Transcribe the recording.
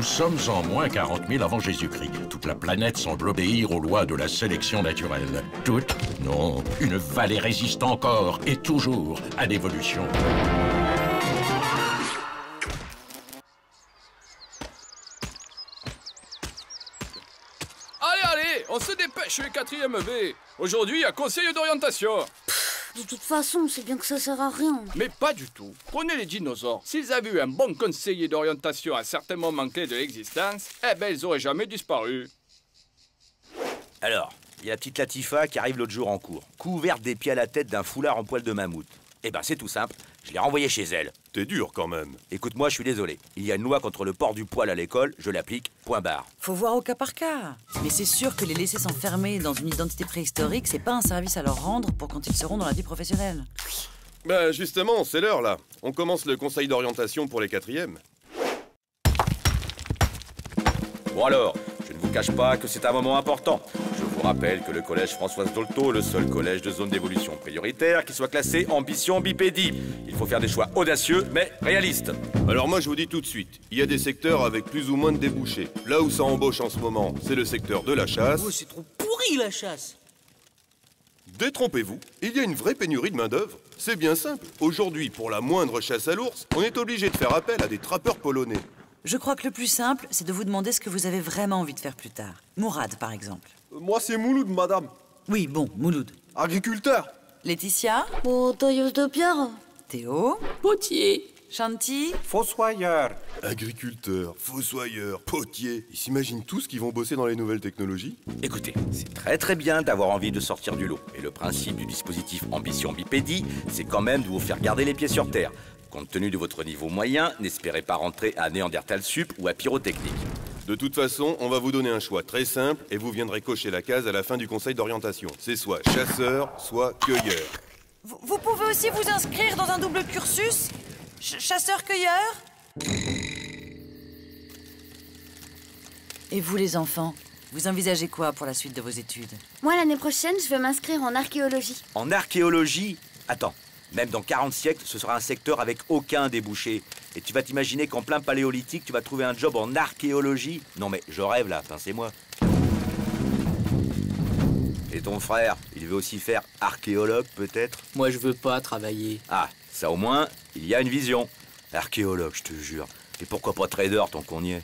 Nous sommes en moins 40 000 avant Jésus-Christ. Toute la planète semble obéir aux lois de la sélection naturelle. Toute Non, une vallée résiste encore et toujours à l'évolution. On se dépêche les 4ème B. Aujourd'hui, il y a conseil d'orientation. De toute façon, c'est bien que ça sert à rien. Mais pas du tout. Prenez les dinosaures. S'ils avaient eu un bon conseiller d'orientation à certains moments clés de l'existence, eh ben ils auraient jamais disparu. Alors, il y a la petite Latifa qui arrive l'autre jour en cours, couverte des pieds à la tête d'un foulard en poil de mammouth. Eh ben c'est tout simple, je l'ai renvoyée chez elle. T'es dur quand même. Écoute-moi, je suis désolé. Il y a une loi contre le port du poil à l'école, je l'applique, point barre. Faut voir au cas par cas. Mais c'est sûr que les laisser s'enfermer dans une identité préhistorique, c'est pas un service à leur rendre pour quand ils seront dans la vie professionnelle. Bah justement, c'est l'heure là. On commence le conseil d'orientation pour les quatrièmes. Bon alors, vous cache pas que c'est un moment important. Je vous rappelle que le collège Françoise Dolto est le seul collège de zone d'évolution prioritaire qui soit classé ambition bipédie. Il faut faire des choix audacieux mais réalistes. Alors moi je vous dis tout de suite, il y a des secteurs avec plus ou moins de débouchés. Là où ça embauche en ce moment, c'est le secteur de la chasse. Oh, c'est trop pourri la chasse Détrompez-vous, il y a une vraie pénurie de main-d'œuvre. C'est bien simple. Aujourd'hui, pour la moindre chasse à l'ours, on est obligé de faire appel à des trappeurs polonais. Je crois que le plus simple, c'est de vous demander ce que vous avez vraiment envie de faire plus tard. Mourad, par exemple. Moi, c'est Mouloud, madame. Oui, bon, Mouloud. Agriculteur. Laetitia Oh, tailleuse de pierre. Théo Potier Chanty Fossoyeur. Agriculteurs, fossoyeurs, potiers, ils s'imaginent tous qu'ils vont bosser dans les nouvelles technologies Écoutez, c'est très très bien d'avoir envie de sortir du lot. Mais le principe du dispositif Ambition Bipédie, c'est quand même de vous faire garder les pieds sur terre. Compte tenu de votre niveau moyen, n'espérez pas rentrer à Néandertal Sup ou à Pyrotechnique. De toute façon, on va vous donner un choix très simple et vous viendrez cocher la case à la fin du conseil d'orientation. C'est soit chasseur, soit cueilleur. Vous, vous pouvez aussi vous inscrire dans un double cursus Ch- Chasseur-cueilleur Et vous les enfants, vous envisagez quoi pour la suite de vos études? Moi, l'année prochaine, je veux m'inscrire en archéologie. En archéologie, attends, même dans 40 siècles, ce sera un secteur avec aucun débouché. Et tu vas t'imaginer qu'en plein paléolithique, tu vas trouver un job en archéologie Non mais je rêve là, pincez-moi. Et ton frère, il veut aussi faire archéologue peut-être? Moi, je veux pas travailler. Ah, ça au moins, il y a une vision. Archéologue, je te jure. Et pourquoi pas trader tant qu'on y est?